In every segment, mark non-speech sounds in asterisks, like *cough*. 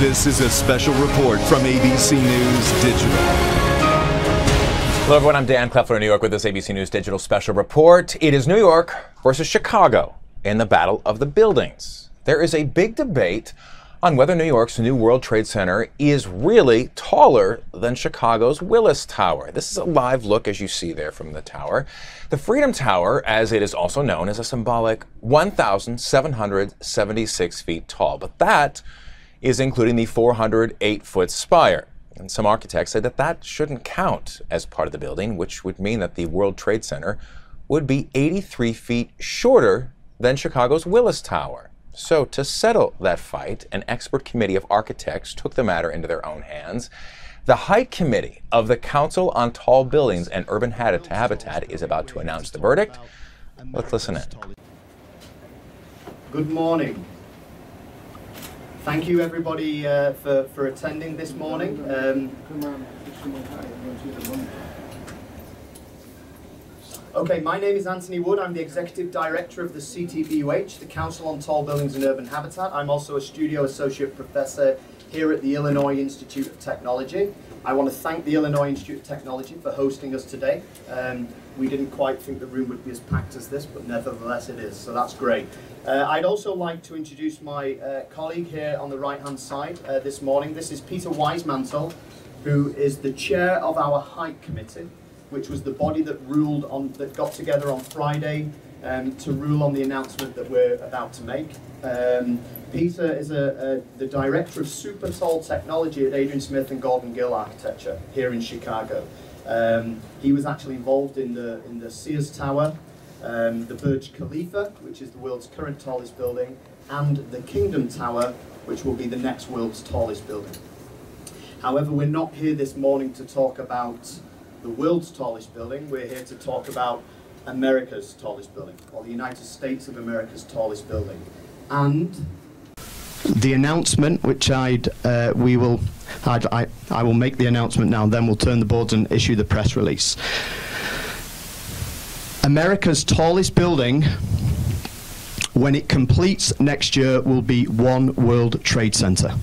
This is a special report from ABC News Digital. Hello, everyone. I'm Dan Kloeffler in New York with this ABC News Digital special report. It is New York versus Chicago in the Battle of the Buildings. There is a big debate on whether New York's new World Trade Center is really taller than Chicago's Willis Tower. This is a live look, as you see there from the tower. The Freedom Tower, as it is also known, is a symbolic 1,776 feet tall, but that is including the 408 foot spire. And some architects said that that shouldn't count as part of the building, which would mean that the World Trade Center would be 83 feet shorter than Chicago's Willis Tower. So, to settle that fight, an expert committee of architects took the matter into their own hands. The Height Committee of the Council on Tall Buildings and Urban Habitat is about to announce the verdict. Let's listen in. Good morning. Thank you, everybody, uh, for, for attending this morning. Um, okay, my name is Antony Wood. I'm the Executive Director of the CTBUH, the Council on Tall Buildings and Urban Habitat. I'm also a Studio Associate Professor here at the Illinois Institute of Technology. I want to thank the Illinois Institute of Technology for hosting us today. Um, we didn't quite think the room would be as packed as this, but nevertheless it is, so that's great. Uh, I'd also like to introduce my uh, colleague here on the right-hand side uh, this morning. This is Peter Weismantle, who is the chair of our Height Committee, which was the body that ruled on, that got together on Friday um, to rule on the announcement that we're about to make. Um, Peter is a, a, the director of super technology at Adrian Smith and Gordon Gill Architecture here in Chicago. Um, he was actually involved in the in the Sears Tower, um, the Burj Khalifa, which is the world's current tallest building, and the Kingdom Tower, which will be the next world's tallest building. However, we're not here this morning to talk about the world's tallest building. We're here to talk about America's tallest building, or the United States of America's tallest building. And the announcement, which I'd, uh, we will, I'd, I, I will make the announcement now, and then we'll turn the boards and issue the press release. America's tallest building, when it completes next year, will be One World Trade Center.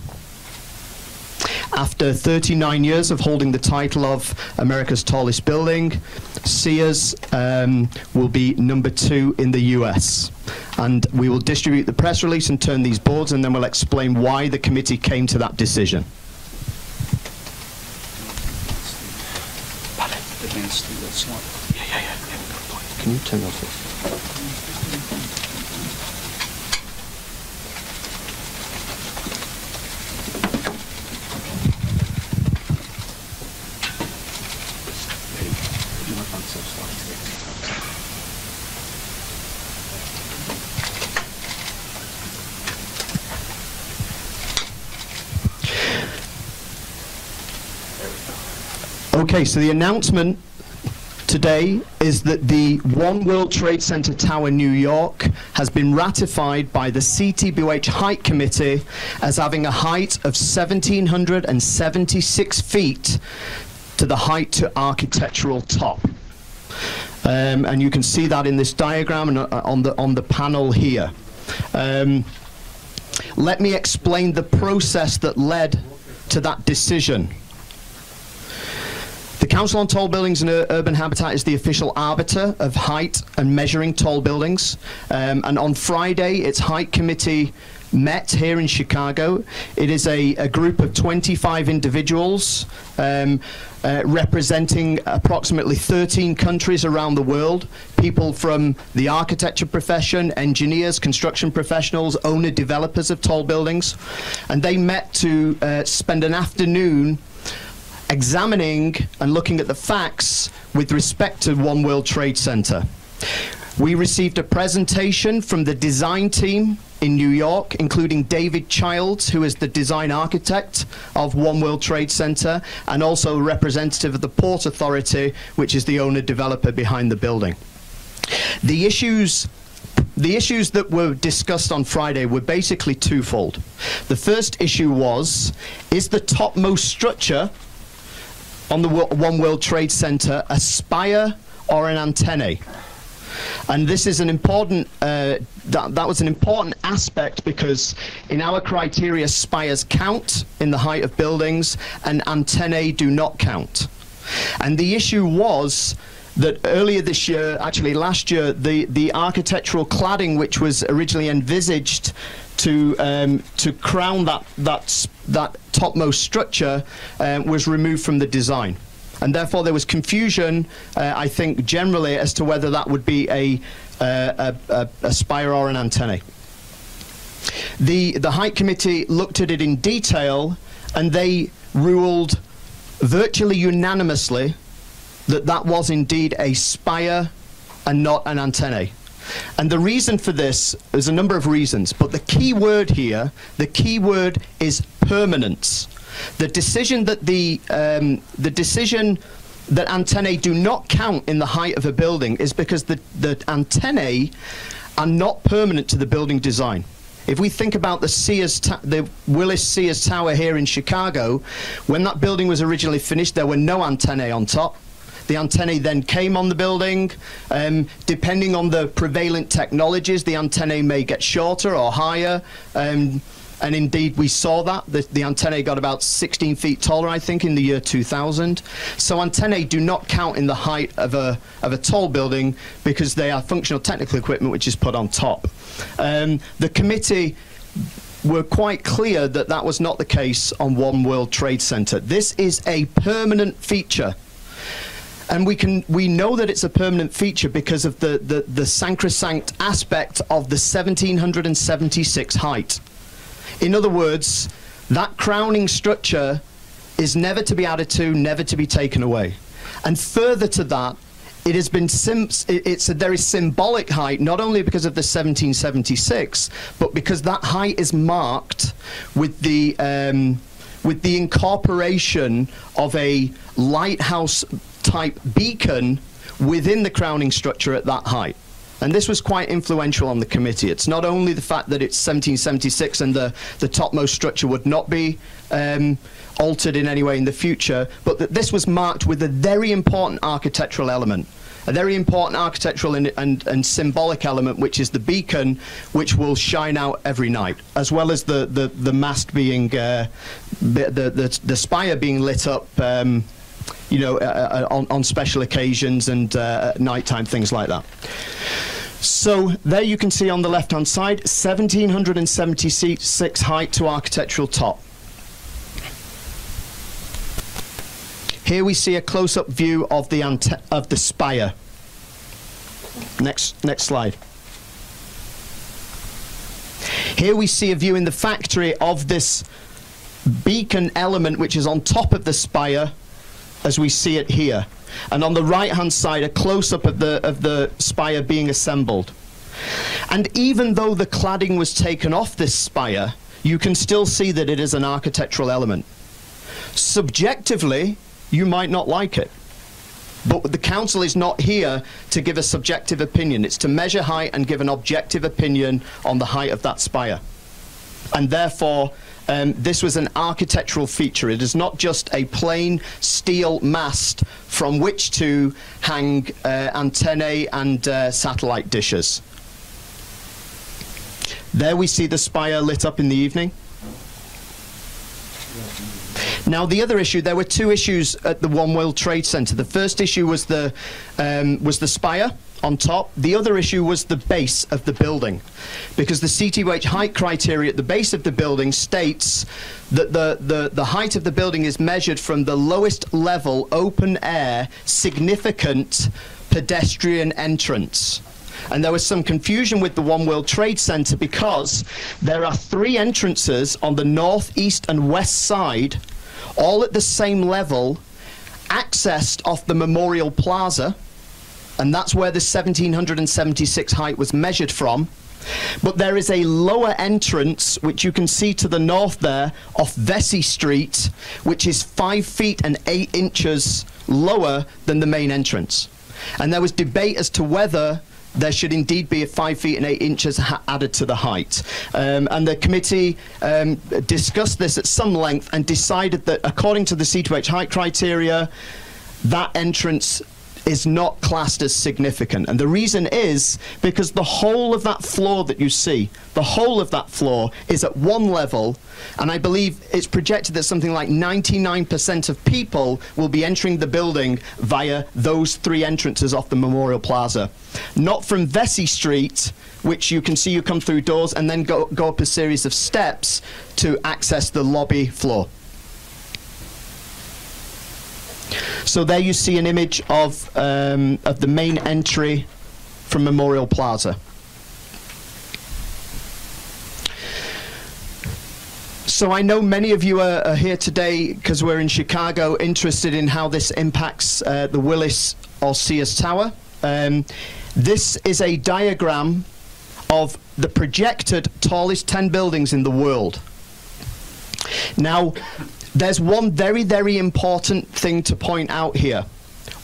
After 39 years of holding the title of America's tallest building, Sears um, will be number two in the US. And we will distribute the press release and turn these boards, and then we'll explain why the committee came to that decision. Can you turn those? Okay, so the announcement today is that the One World Trade Center Tower New York has been ratified by the CTBUH Height Committee as having a height of 1,776 feet to the height to architectural top. Um, and you can see that in this diagram and uh, on the on the panel here. Um, let me explain the process that led to that decision. The Council on Tall Buildings and Urban Habitat is the official arbiter of height and measuring tall buildings. Um, and on Friday, its height committee met here in Chicago. It is a, a group of 25 individuals um, uh, representing approximately 13 countries around the world. People from the architecture profession, engineers, construction professionals, owner developers of tall buildings. And they met to uh, spend an afternoon examining and looking at the facts with respect to One World Trade Center. We received a presentation from the design team in New York, including David Childs, who is the design architect of One World Trade Center, and also a representative of the Port Authority, which is the owner developer behind the building. The issues the issues that were discussed on Friday were basically twofold. The first issue was is the topmost structure on the One World Trade Center a spire or an antennae? And this is an important, uh, that, that was an important aspect because in our criteria, spires count in the height of buildings and antennae do not count. And the issue was that earlier this year, actually last year, the, the architectural cladding which was originally envisaged to um, to crown that that that topmost structure um, was removed from the design and therefore there was confusion, uh, I think, generally as to whether that would be a, uh, a, a, spire or an antennae. The, the Height Committee looked at it in detail and they ruled virtually unanimously that that was indeed a spire and not an antennae. And the reason for this, there's a number of reasons, but the key word here, the key word is permanence. The decision that the um, the decision that antennae do not count in the height of a building is because the, the antennae are not permanent to the building design. If we think about the Sears, the Willis Sears Tower here in Chicago, when that building was originally finished, there were no antennae on top. The antennae then came on the building. Um, depending on the prevalent technologies, the antennae may get shorter or higher. Um, and indeed, we saw that. The, the, antennae got about 16 feet taller, I think, in the year 2000. So antennae do not count in the height of a, of a tall building because they are functional technical equipment which is put on top. Um, the committee were quite clear that that was not the case on One World Trade Center. This is a permanent feature and we can we know that it's a permanent feature because of the, the, the sacrosanct aspect of the 1776 height. In other words, that crowning structure is never to be added to, never to be taken away. And further to that, it has been it's a very symbolic height, not only because of the 1776, but because that height is marked with the um, with the incorporation of a lighthouse type beacon within the crowning structure at that height. And this was quite influential on the committee. It's not only the fact that it's 1776 and the, the topmost structure would not be um, altered in any way in the future, but that this was marked with a very important architectural element. A very important architectural and, and, and symbolic element, which is the beacon, which will shine out every night, as well as the, the, the mast being, uh, the, the, the, spire being lit up um, you know, uh, uh, on, on special occasions and uh, nighttime, things like that. So there you can see on the left-hand side, 1776 height to architectural top. Here we see a close-up view of the of the spire. Next, next slide. Here we see a view in the factory of this beacon element which is on top of the spire as we see it here. And on the right hand side, a close up of the, of the spire being assembled. And even though the cladding was taken off this spire, you can still see that it is an architectural element. Subjectively, you might not like it. But the council is not here to give a subjective opinion. It's to measure height and give an objective opinion on the height of that spire. And therefore, um, this was an architectural feature. It is not just a plain steel mast from which to hang uh, antennae and uh, satellite dishes. There we see the spire lit up in the evening. Now, the other issue, there were two issues at the One World Trade Center. The first issue was the, um, was the spire on top. The other issue was the base of the building, because the CTBUH height criteria at the base of the building states that the, the, the height of the building is measured from the lowest level open air significant pedestrian entrance. And there was some confusion with the One World Trade Center because there are three entrances on the north, east, and west side, all at the same level, accessed off the Memorial Plaza and that's where the 1776 height was measured from. But there is a lower entrance, which you can see to the north there, off Vesey Street, which is five feet and eight inches lower than the main entrance. And there was debate as to whether there should indeed be a five feet and eight inches added to the height. Um, and the committee um, discussed this at some length and decided that according to the CTBUH height criteria, that entrance is not classed as significant. And the reason is because the whole of that floor that you see, the whole of that floor is at one level, and I believe it's projected that something like 99% of people will be entering the building via those three entrances off the Memorial Plaza. Not from Vesey Street, which you can see you come through doors and then go, go up a series of steps to access the lobby floor. So there you see an image of, um, of the main entry from Memorial Plaza. So I know many of you are, are here today because we're in Chicago, interested in how this impacts uh, the Willis or Sears Tower. Um, this is a diagram of the projected tallest 10 buildings in the world. Now, there's one very, very important thing to point out here.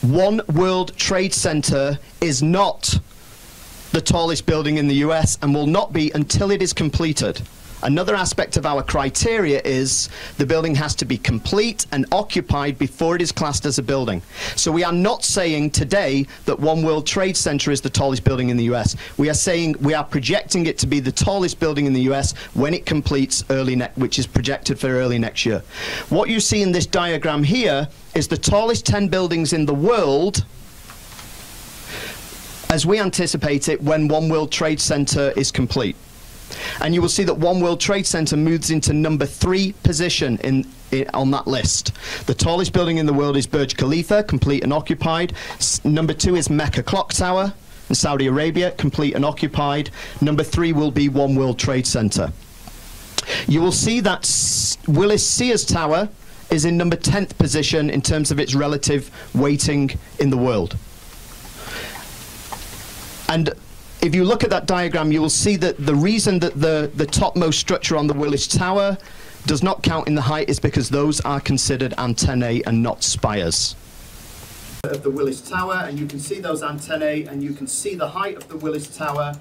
One World Trade Center is not the tallest building in the US and will not be until it is completed. Another aspect of our criteria is the building has to be complete and occupied before it is classed as a building. So we are not saying today that One World Trade Center is the tallest building in the US. We are saying we are projecting it to be the tallest building in the US when it completes early next, which is projected for early next year. What you see in this diagram here is the tallest 10 buildings in the world as we anticipate it when One World Trade Center is complete. And you will see that One World Trade Center moves into number three position in, in, on that list. The tallest building in the world is Burj Khalifa, complete and occupied. S number two is Mecca Clock Tower in Saudi Arabia, complete and occupied. Number three will be One World Trade Center. You will see that S Willis Sears Tower is in number 10th position in terms of its relative weighting in the world. And if you look at that diagram, you will see that the reason that the, the topmost structure on the Willis Tower does not count in the height is because those are considered antennae and not spires. Of the Willis Tower, and you can see those antennae, and you can see the height of the Willis Tower,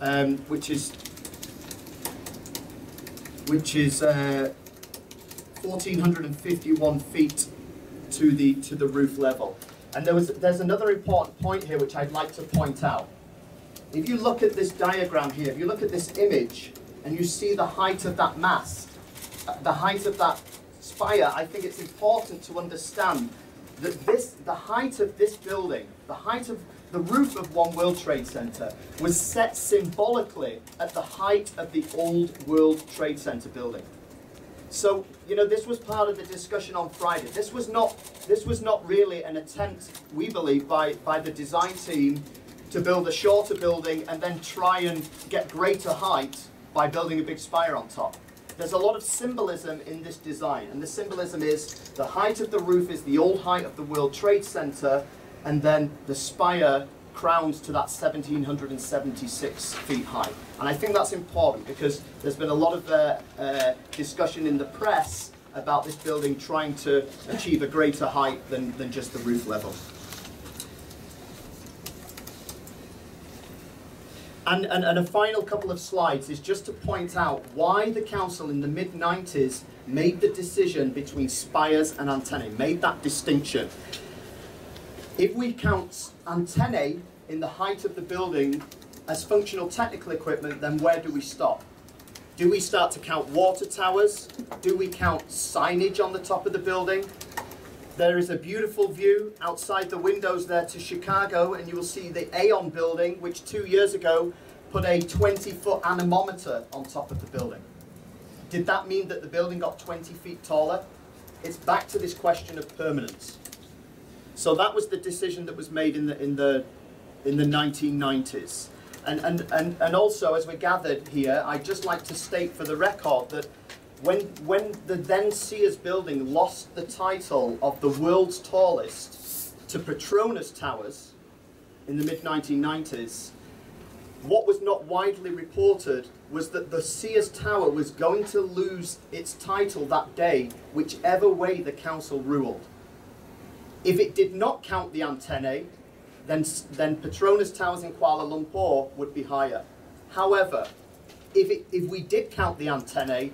um, which is which is uh, 1,451 feet to the to the roof level. And there was there's another important point here which I'd like to point out. If you look at this diagram here, if you look at this image and you see the height of that mast, uh, the height of that spire, I think it's important to understand that this, the height of this building, the height of the roof of One World Trade Center was set symbolically at the height of the old World Trade Center building. So, you know, this was part of the discussion on Friday. This was not, this was not really an attempt, we believe, by, by the design team to build a shorter building and then try and get greater height by building a big spire on top. There's a lot of symbolism in this design, and the symbolism is the height of the roof is the old height of the World Trade Center, and then the spire crowns to that 1776 feet high. And I think that's important because there's been a lot of uh, uh, discussion in the press about this building trying to achieve a greater height than, than just the roof level. And, and, and, a final couple of slides is just to point out why the council in the mid-90s made the decision between spires and antennae, made that distinction. If we count antennae in the height of the building as functional technical equipment, then where do we stop? Do we start to count water towers? Do we count signage on the top of the building? There is a beautiful view outside the windows there to Chicago, and you will see the Aon building, which two years ago put a 20 foot anemometer on top of the building. Did that mean that the building got 20 feet taller? It's back to this question of permanence. So that was the decision that was made in the, in the, in the 1990s. And, and, and, and also, as we're gathered here, I'd just like to state for the record that when, when the then Sears building lost the title of the world's tallest to Petronas Towers in the mid-1990s, what was not widely reported was that the Sears Tower was going to lose its title that day, whichever way the council ruled. If it did not count the antennae, then, then Petronas Towers in Kuala Lumpur would be higher. However, if, it, if we did count the antennae,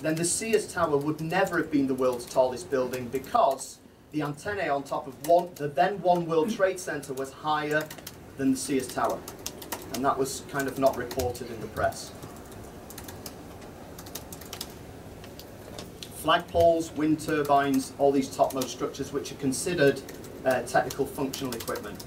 then the Sears Tower would never have been the world's tallest building because the antennae on top of one, the then One World Trade Center was higher than the Sears Tower. And that was kind of not reported in the press. Flagpoles, wind turbines, all these topmost structures which are considered uh, technical functional equipment.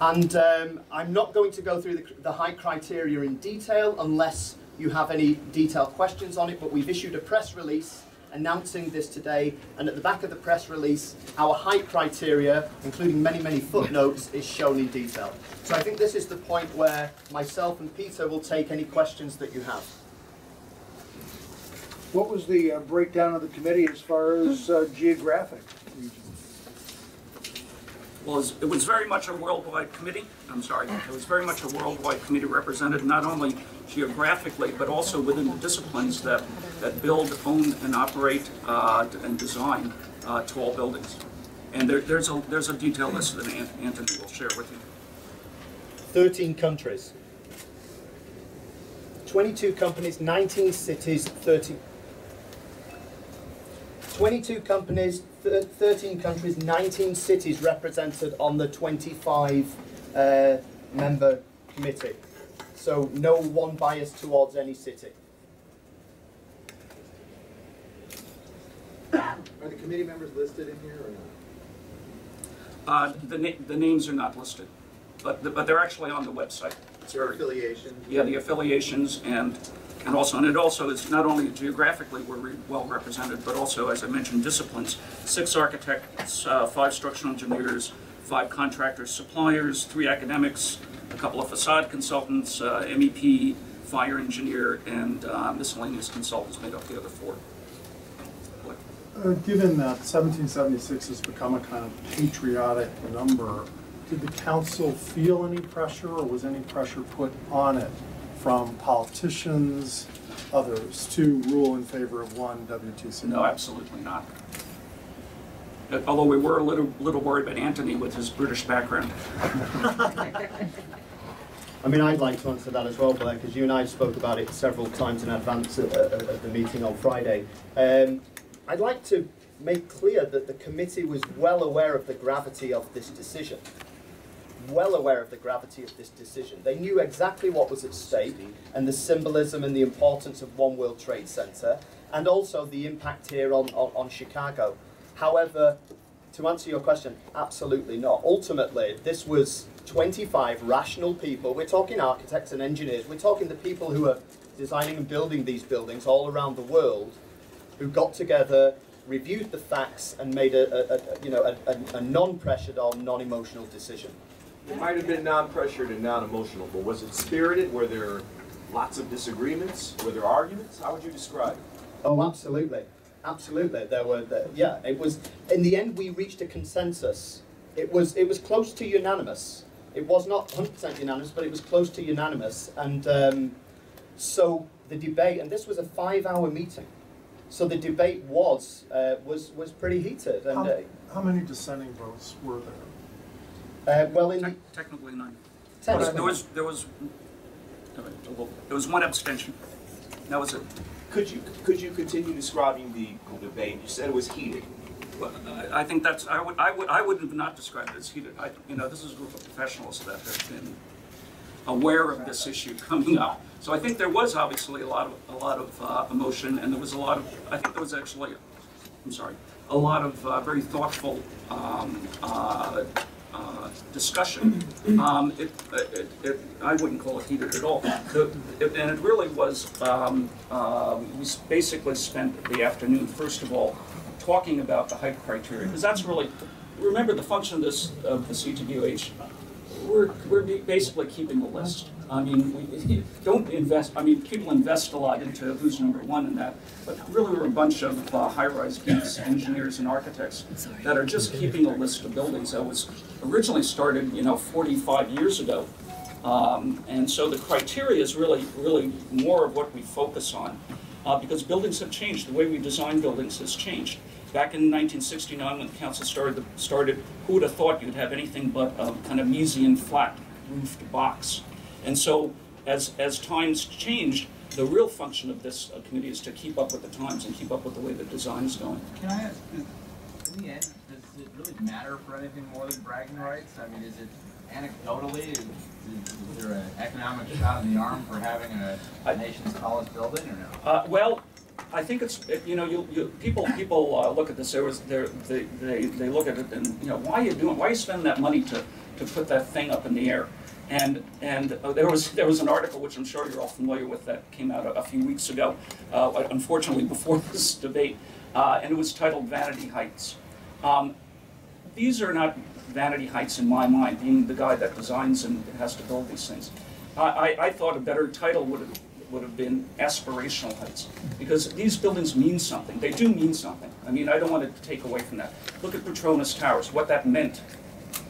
And um, I'm not going to go through the, the height criteria in detail unless you have any detailed questions on it, but we've issued a press release announcing this today, and at the back of the press release, our height criteria, including many, many footnotes, is shown in detail. So I think this is the point where myself and Peter will take any questions that you have. What was the uh, breakdown of the committee as far as uh, geographic region? Well, it was- it was very much a worldwide committee, I'm sorry, it was very much a worldwide committee represented not only geographically, but also within the disciplines that, that build, own, and operate, uh, and design, uh, tall buildings. And there, there's a, there's a detailed list that An- Antony will share with you. 13 countries. 22 companies, 19 cities, 30. 22 companies, 13 countries, 19 cities represented on the 25 uh, member committee. So no one bias towards any city. Are the committee members listed in here or not? Uh, the na, the names are not listed, but, but they're actually on the website. It's Their very- affiliation? Yeah, the affiliations and, and also, and it also is not only geographically we're re- well represented, but also, as I mentioned, disciplines. Six architects, uh, five structural engineers, five contractors, suppliers, three academics, a couple of facade consultants, uh, MEP, fire engineer, and uh, miscellaneous consultants made up the other four. Uh, Given that 1776 has become a kind of patriotic number, did the council feel any pressure or was any pressure put on it from politicians, others, to rule in favor of one WTC? No, absolutely not. Although we were a little, little worried about Antony with his British background. *laughs* I mean, I'd like to answer that as well, Blair, because you and I spoke about it several times in advance of the meeting on Friday. Um, I'd like to make clear that the committee was well aware of the gravity of this decision. Well aware of the gravity of this decision. They knew exactly what was at stake and the symbolism and the importance of One World Trade Center, and also the impact here on, on, on Chicago. However, to answer your question, absolutely not. Ultimately, this was 25 rational people. We're talking architects and engineers. We're talking the people who are designing and building these buildings all around the world, who got together, reviewed the facts, and made a, a, a you know a, a, a non-pressured or non-emotional decision. It might have been non-pressured and non-emotional, but was it spirited? Were there lots of disagreements? Were there arguments? How would you describe it? Oh, absolutely, absolutely. There were, the, yeah. It was in the end we reached a consensus. It was it was close to unanimous. It was not 100% unanimous, but it was close to unanimous. And um, so the debate, and this was a five-hour meeting. So the debate was uh, was was pretty heated. And How uh, how many dissenting votes were there? uh, well, in the, Tec- Technically none. There was, there was, there was, there was one abstention. That was it. Could you could you continue describing the debate? You said it was heated. Well, I think that's, I would, I would, I would not described it as heated. I, you know, this is a group of professionals that have been aware of this issue coming up. So I think there was obviously a lot of, a lot of uh, emotion, and there was a lot of, I think there was actually, I'm sorry, a lot of uh, very thoughtful um, uh, uh, discussion. Um, it, it, it, I wouldn't call it heated at all. The, it, and it really was, um, uh, we basically spent the afternoon, first of all, talking about the height criteria, because that's really, remember the function of this, of the CTBUH, we're, we're basically keeping a list. I mean, we *laughs* don't invest, I mean, people invest a lot into who's number one in that, but really we're a bunch of uh, high-rise geeks, engineers and architects that are just keeping a list of buildings that was originally started, you know, 45 years ago. Um, and so the criteria is really, really more of what we focus on, uh, because buildings have changed. The way we design buildings has changed. Back in 1969, when the council started, started, who would have thought you'd have anything but a kind of Miesian flat roofed box? And so, as as times changed, the real function of this uh, committee is to keep up with the times and keep up with the way the design is going. Can I ask, is, in the end, does it really matter for anything more than bragging rights? I mean, is it anecdotally, is, is there an economic shot in the arm for having a, a nation's tallest building or no? Uh, well, I think it's, you know, you, you, people, people uh, look at this, there was, there, they, they, they look at it and, you know, why are you doing, why are you spending that money to, to put that thing up in the air? And, and uh, there was, there was an article, which I'm sure you're all familiar with, that came out a, a few weeks ago, uh, unfortunately *laughs* before this debate, uh, and it was titled Vanity Heights. Um, these are not vanity heights in my mind, being the guy that designs and has to build these things. I, I, I thought a better title would have, would have been aspirational heights, because these buildings mean something. They do mean something. I mean, I don't want to take away from that. Look at Petronas Towers, what that meant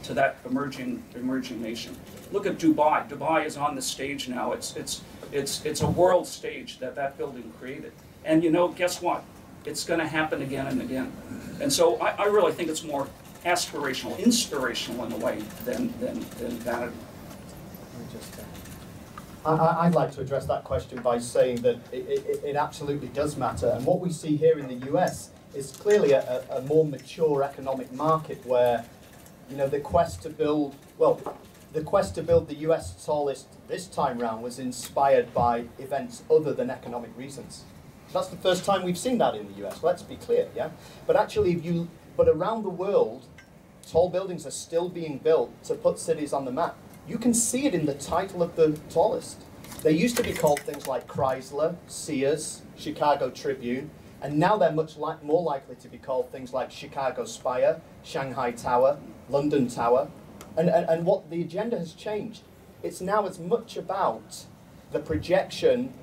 to that emerging, emerging nation. Look at Dubai. Dubai is on the stage now. It's, it's, it's, it's a world stage that that building created. And you know, guess what? It's going to happen again and again. And so I, I really think it's more aspirational, inspirational in a way than, than, than vanity. Uh, I- I, I'd like to address that question by saying that it, it, it absolutely does matter. And what we see here in the US is clearly a, a more mature economic market where, you know, the quest to build, well, the quest to build the US tallest this time round was inspired by events other than economic reasons. That's the first time we've seen that in the US, let's be clear, yeah? But actually, if you, but around the world, tall buildings are still being built to put cities on the map. You can see it in the title of the tallest. They used to be called things like Chrysler, Sears, Chicago Tribune, and now they're much li- more likely to be called things like Chicago Spire, Shanghai Tower, London Tower. And, and, and what the agenda has changed, it's now as much about the projection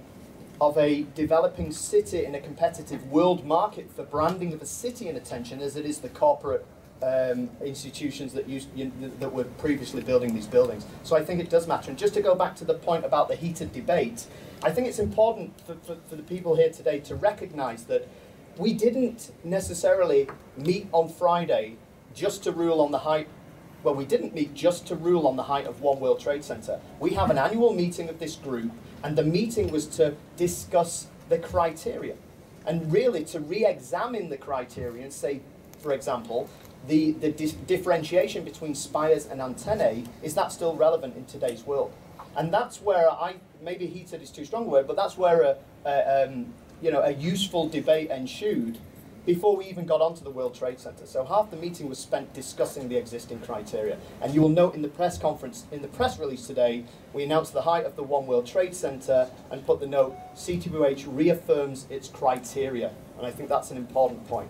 of a developing city in a competitive world market for branding of a city and attention as it is the corporate um, institutions that used you that were previously building these buildings. So I think it does matter. And just to go back to the point about the heated debate, I think it's important for, for, for the people here today to recognise that we didn't necessarily meet on Friday just to rule on the height well, we didn't meet just to rule on the height of One World Trade Center. We have an annual meeting of this group, and the meeting was to discuss the criteria and really to re examine the criteria and say, for example, the, the differentiation between spires and antennae is that still relevant in today's world? And that's where I maybe heated is too strong a word, but that's where a, a um, you know a useful debate ensued before we even got onto the World Trade Center. So half the meeting was spent discussing the existing criteria. And you will note in the press conference, in the press release today, we announced the height of the One World Trade Center and put the note, CTBUH reaffirms its criteria. And I think that's an important point.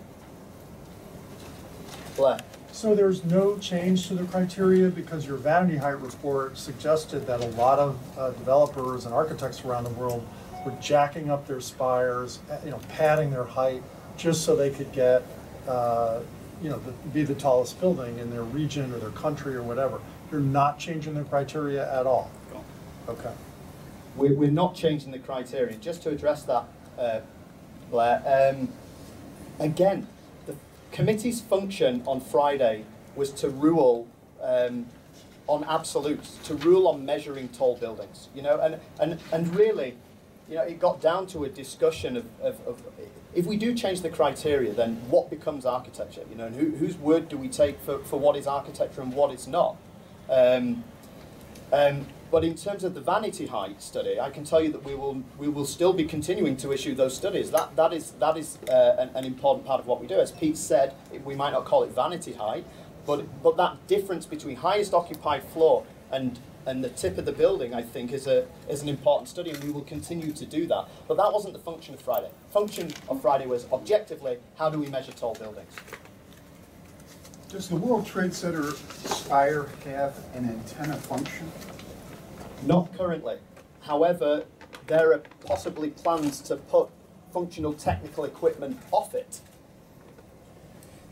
Blair. So there's no change to the criteria because your vanity height report suggested that a lot of uh, developers and architects around the world were jacking up their spires, uh, you know, padding their height just so they could get, uh, you know, the, be the tallest building in their region or their country or whatever. You're not changing the criteria at all. Okay. We're, we're not changing the criteria. Just to address that, uh, Blair, um, again, the committee's function on Friday was to rule um, on absolutes, to rule on measuring tall buildings. You know, and, and, and really, you know, it got down to a discussion of, of, of if we do change the criteria, then what becomes architecture? You know, and who, whose word do we take for, for what is architecture and what is not? Um, um, but in terms of the vanity height study, I can tell you that we will we will still be continuing to issue those studies. That that is that is uh, an, an important part of what we do. As Pete said, we might not call it vanity height, but but that difference between highest occupied floor and and the tip of the building, I think, is a is an important study, and we will continue to do that. But that wasn't the function of Friday. Function of Friday was objectively how do we measure tall buildings. Does the World Trade Center spire have an antenna function? Not currently. However, there are possibly plans to put functional technical equipment off it.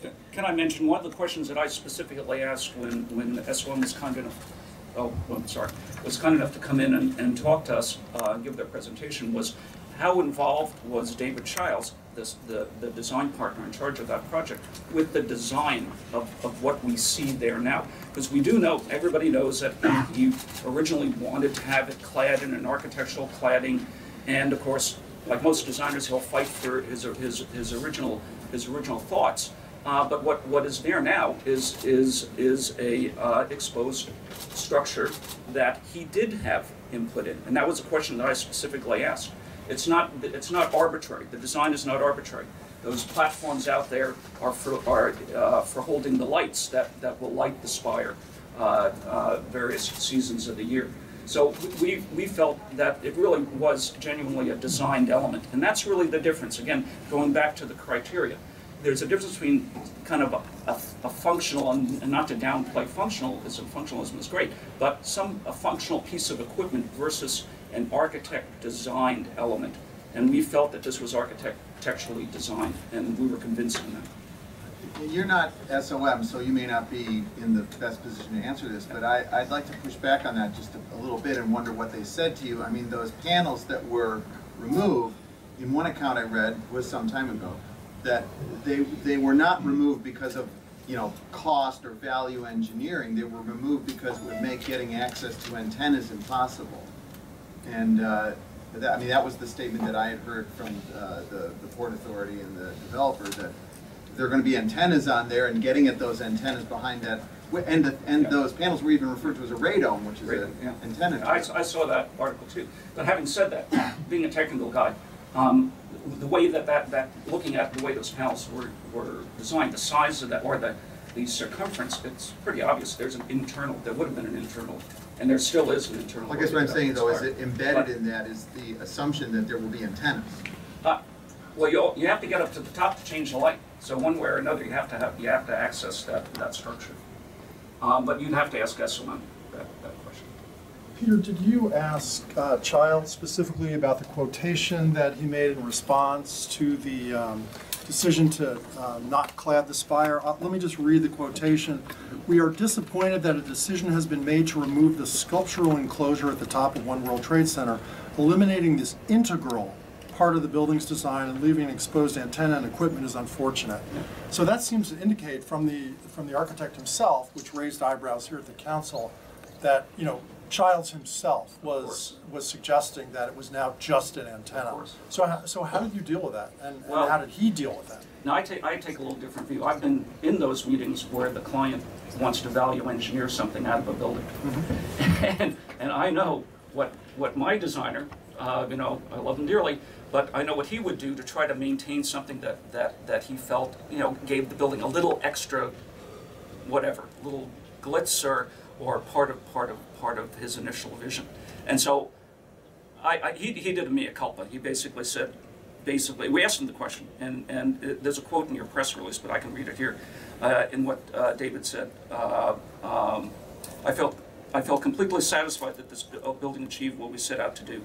Can- Can I mention, one of the questions that I specifically asked when, when SOM was kind enough, oh, I'm sorry, was kind enough to come in and, and talk to us, uh, give their presentation, was how involved was David Childs, this, the, the design partner in charge of that project, with the design of, of what we see there now? Because we do know, everybody knows that he originally wanted to have it clad in an architectural cladding, And of course, like most designers, he'll fight for his, his, his original, his original thoughts. Uh, but what, what is there now is, is, is a uh, exposed structure that he did have input in. And that was a question that I specifically asked. It's not, it's not arbitrary. The design is not arbitrary. Those platforms out there are for, are, uh, for holding the lights that, that will light the spire uh, uh, various seasons of the year. So we, we felt that it really was genuinely a designed element. And that's really the difference. Again, going back to the criteria, there's a difference between kind of a, a, a functional, and, not to downplay functionalism, functionalism is great, but some a functional piece of equipment versus an architect designed element. And we felt that this was architecturally designed, and we were convinced in that. You're not SOM, so you may not be in the best position to answer this, but I, I'd like to push back on that just a, a little bit and wonder what they said to you. I mean, those panels that were removed, in one account I read, was some time ago, that they, they were not removed because of, you know, cost or value engineering. They were removed because it would make getting access to antennas impossible. And uh, that, I mean, that was the statement that I had heard from uh, the, the Port Authority and the developer, that there are going to be antennas on there and getting at those antennas behind that, and, the, and Yeah. those panels were even referred to as a radome, which is an yeah. antenna. I, I saw that article too. But having said that, being a technical guy, um, the way that, that, that, looking at the way those panels were, were designed, the size of that, or the, the circumference, it's pretty obvious. There's an internal, there would have been an internal, and there still is an internal. I guess what I'm saying though is that embedded But- in that is the assumption that there will be antennas. Uh, Well, you, you have to get up to the top to change the light. So one way or another, you have to have, you have to access that, that structure. Um, but you'd have to ask SOM that, that. Peter, did you ask uh, Childs specifically about the quotation that he made in response to the um, decision to uh, not clad the spire? Uh, Let me just read the quotation. "We are disappointed that a decision has been made to remove the sculptural enclosure at the top of One World Trade Center, eliminating this integral part of the building's design and leaving an exposed antenna and equipment is unfortunate." So that seems to indicate from the, from the architect himself, which raised eyebrows here at the council, that, you know, Childs himself was, was suggesting that it was now just an antenna. course. So, how- so how did you deal with that? And, and Well- how did he deal with that? Now, I take, I take a little different view. I've been in those meetings where the client wants to value engineer something out of a building. *laughs* And, and I know what, what my designer, uh, you know, I love him dearly, but I know what he would do to try to maintain something that, that, that he felt, you know, gave the building a little extra, whatever, little glitz or, or part of, part of, part of his initial vision. And so I, I, he, he did a mea culpa. He basically said, basically, we asked him the question, and, and it- there's a quote in your press release, but I can read it here, uh, in what uh, David said. Uh, um, I felt, I felt completely satisfied that this uh, building achieved what we set out to do.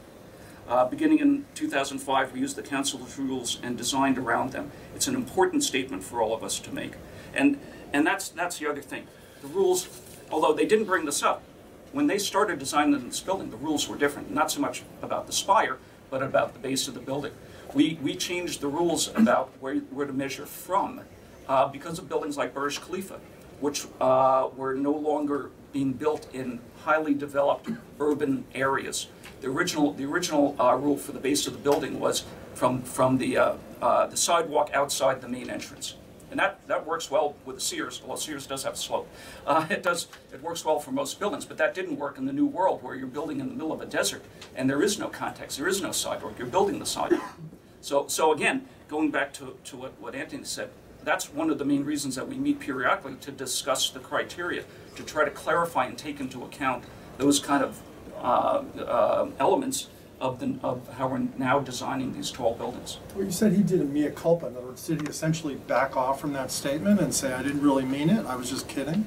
Uh, beginning in 2005, we used the council's rules and designed around them. It's an important statement for all of us to make. And, and that's, that's the other thing. The rules, although they didn't bring this up, when they started designing this building, the rules were different, not so much about the spire, but about the base of the building. We, we changed the rules about where, where to measure from uh, because of buildings like Burj Khalifa, which uh, were no longer being built in highly developed urban areas. The original, the original uh, rule for the base of the building was from, from the, uh, uh, the sidewalk outside the main entrance. And that, that works well with the Sears, although Sears does have a slope. Uh, *laughs* it does, it works well for most buildings, but that didn't work in the new world where you're building in the middle of a desert and there is no context, there is no sidewalk, you're building the sidewalk. So, so again, going back to, to what, what Antony said, that's one of the main reasons that we meet periodically to discuss the criteria, to try to clarify and take into account those kind of uh, uh, elements of, the, of how we're now designing these tall buildings. Well, you said he did a mea culpa. In other words, did he essentially back off from that statement and say, I didn't really mean it, I was just kidding?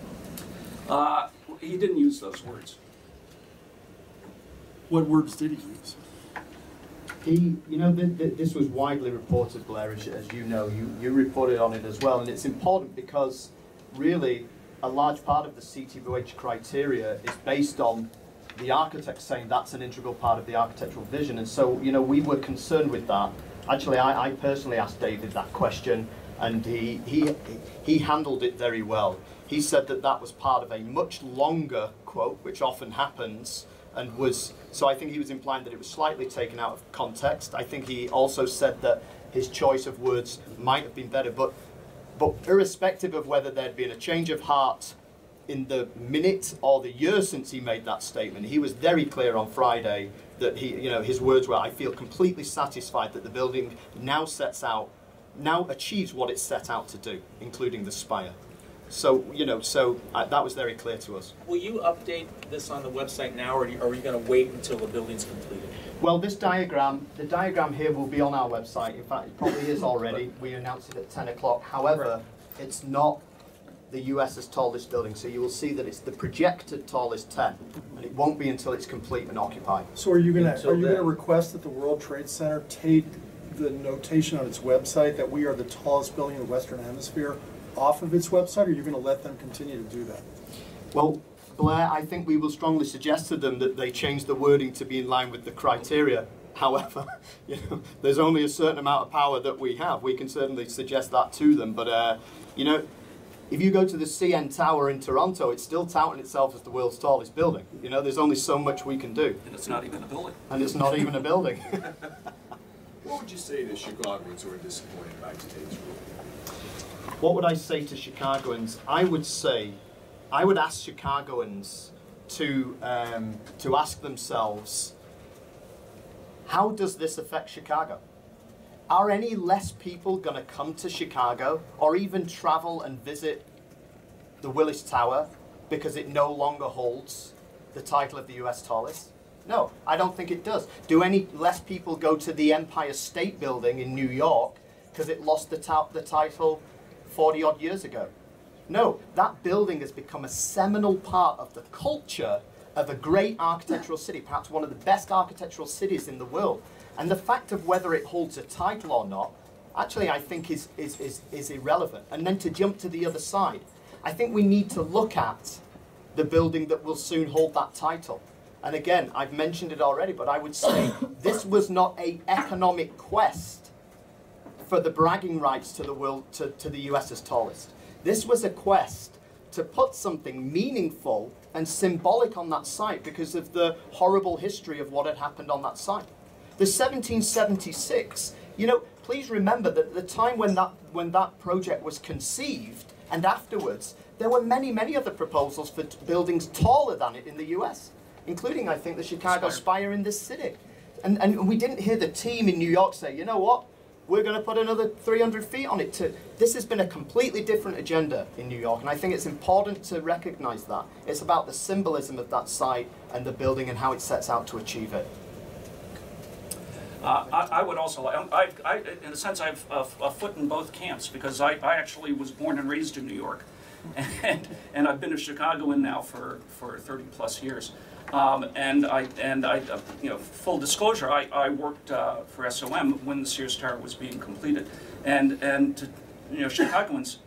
Uh, he didn't use those words. What words did he use? He, you know, th- th- this was widely reported, Blair, as, as you know. You, you reported on it as well, and it's important because really a large part of the CTBUH criteria is based on the architect saying that's an integral part of the architectural vision. And so, you know, we were concerned with that. Actually, I, I personally asked David that question, and he, he, he handled it very well. He said that that was part of a much longer quote, which often happens, and was so I think he was implying that it was slightly taken out of context. I think he also said that his choice of words might have been better, but but irrespective of whether there'd been a change of heart in the minute or the year since he made that statement, he was very clear on Friday that he, you know, his words were, "I feel completely satisfied that the building now sets out, now achieves what it set out to do, including the spire." So, you know, so uh, that was very clear to us. Will you update this on the website now, or are you, you going to wait until the building's completed? Well, this diagram, the diagram here will be on our website. In fact, it probably is *laughs* already. We announced it at 10 o'clock. However, it's not the US's tallest building, so you will see that it's the projected tallest 10, and it won't be until it's complete and occupied. So are you gonna, are you gonna request that the World Trade Center take the notation on its website that we are the tallest building in the Western Hemisphere off of its website, or are you gonna let them continue to do that? Well, Blair, I think we will strongly suggest to them that they change the wording to be in line with the criteria. However, *laughs* you know, there's only a certain amount of power that we have. We can certainly suggest that to them, but uh, you know, if you go to the CN Tower in Toronto, it's still touting itself as the world's tallest building. You know, there's only so much we can do, And it's not even a building. and it's not even a building. *laughs* What would you say to Chicagoans who are disappointed by today's ruling? What would I say to Chicagoans? I would say, I would ask Chicagoans to um, to ask themselves, how does this affect Chicago? Are any less people going to come to Chicago or even travel and visit the Willis Tower because it no longer holds the title of the U.S. tallest? No, I don't think it does. Do any less people go to the Empire State Building in New York because it lost the, the title 40 odd years ago? No, that building has become a seminal part of the culture of a great architectural city, perhaps one of the best architectural cities in the world. And the fact of whether it holds a title or not, actually, I think is, is, is, is irrelevant. And then to jump to the other side, I think we need to look at the building that will soon hold that title. And again, I've mentioned it already, but I would say *coughs* this was not a economic quest for the bragging rights to the world to, to the US's tallest. This was a quest to put something meaningful and symbolic on that site because of the horrible history of what had happened on that site. The 1776, you know, please remember that at the time when that when that project was conceived and afterwards, there were many, many other proposals for buildings taller than it in the US, including I think the Chicago Spire in this city. And, and we didn't hear the team in New York say, you know what, we're going to put another 300 feet on it. To this has been a completely different agenda in New York, and I think it's important to recognise that. It's about the symbolism of that site and the building and how it sets out to achieve it. Uh, I, I would also, like- I, I, in a sense, I have a, a foot in both camps because I, actually was born and raised in New York, *laughs* and and I've been a Chicagoan now for, for 30 plus years. Um, and I and I, uh, you know, full disclosure, I, I worked uh, for SOM when the Sears Tower was being completed, and and to, you know, Chicagoans,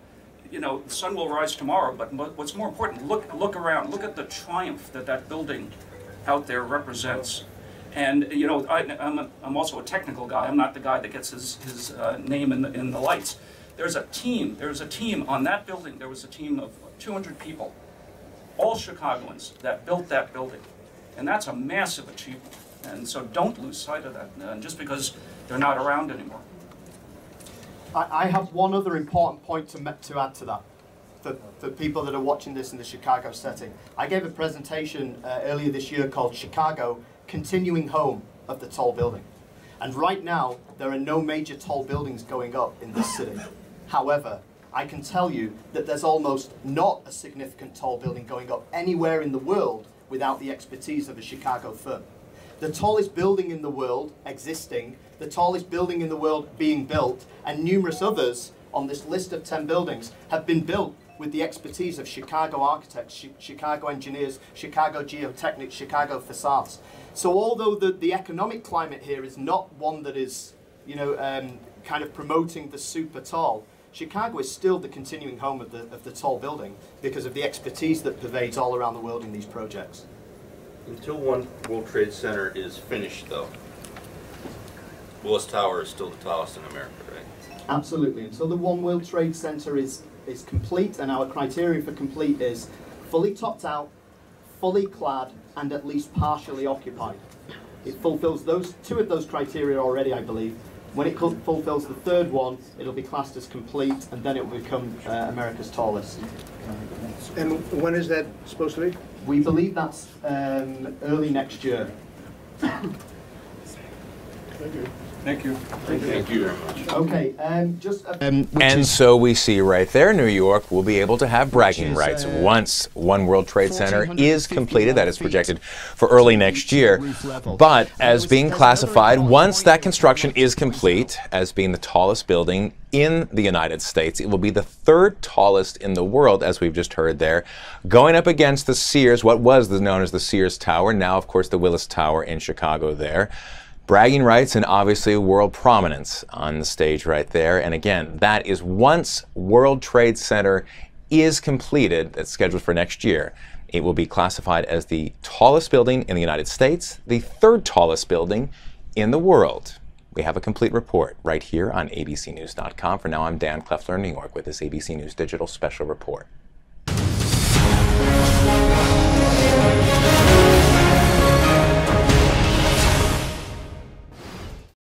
you know, the sun will rise tomorrow. But what's more important, look look around, look at the triumph that that building out there represents. And you know, I, I'm, a, I'm also a technical guy. I'm not the guy that gets his, his uh, name in the, in the lights. There's a team. There's a team on that building. There was a team of 200 people, all Chicagoans, that built that building, and that's a massive achievement. And so don't lose sight of that. uh, just because they're not around anymore. I, I have one other important point to, to add to that. For people that are watching this in the Chicago setting, I gave a presentation uh, earlier this year called Chicago Continuing Home of the Tall Building. And right now, there are no major tall buildings going up in this city. However, I can tell you that there's almost not a significant tall building going up anywhere in the world without the expertise of a Chicago firm. The tallest building in the world existing, the tallest building in the world being built, and numerous others on this list of 10 buildings have been built with the expertise of Chicago architects, Chi- Chicago engineers, Chicago geotechnics, Chicago facades. So although the, the economic climate here is not one that is, you know, um, kind of promoting the super tall, Chicago is still the continuing home of the, of the tall building because of the expertise that pervades all around the world in these projects. Until One World Trade Center is finished, though, Willis Tower is still the tallest in America, right? Absolutely. Until the One World Trade Center is, is complete, and our criteria for complete is fully topped out, fully clad and at least partially occupied. It fulfills those two of those criteria already, I believe. When it fulfills the third one, it'll be classed as complete, and then it will become uh, America's tallest. And when is that supposed to be? We believe that's um, early next year. Thank you. Thank you Thank you very much. Okay, um, just a, um, And is- so we see right there, New York will be able to have bragging is, rights uh, once One World Trade Center is completed. That is projected for early next year. But as being classified, once that construction is complete, as being the tallest building in the United States, it will be the third tallest in the world, as we've just heard there, going up against the Sears, what was the- known as the Sears Tower, now, of course, the Willis Tower in Chicago there bragging rights and obviously world prominence on the stage right there. And again, that is once World Trade Center is completed, that's scheduled for next year. It will be classified as the tallest building in the United States, the third tallest building in the world. We have a complete report right here on abcnews.com. For now, I'm Dan Kloeffler in New York with this ABC News Digital Special Report.